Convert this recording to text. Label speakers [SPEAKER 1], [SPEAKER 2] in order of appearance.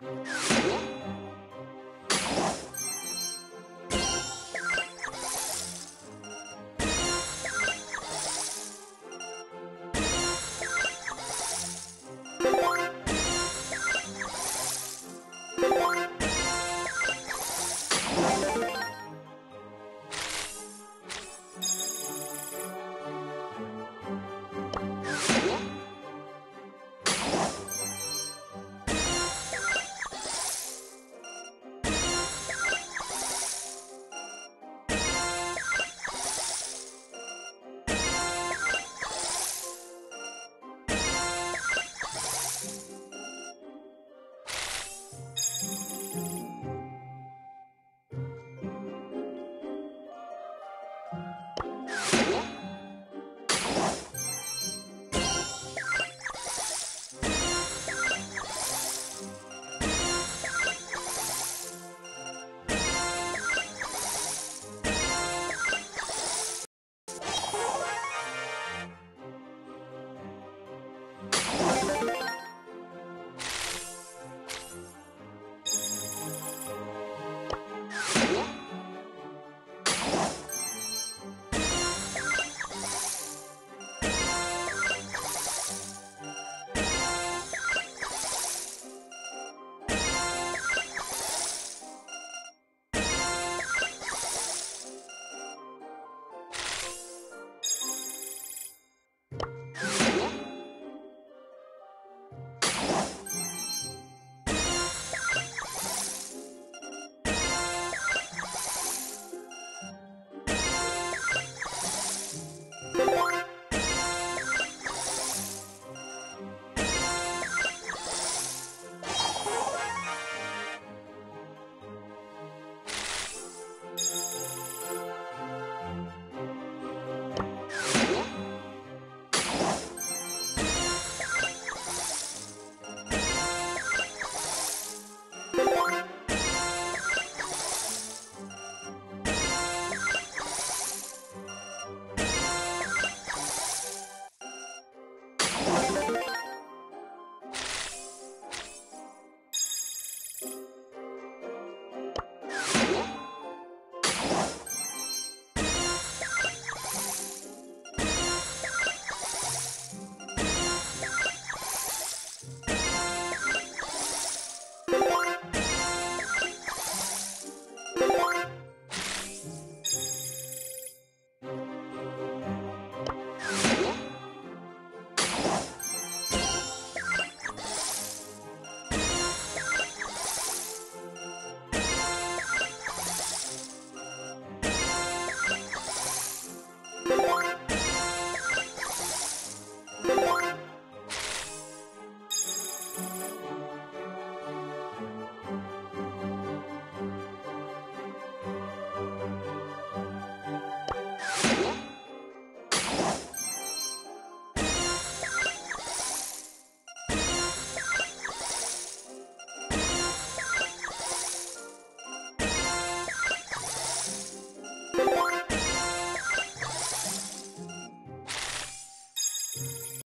[SPEAKER 1] you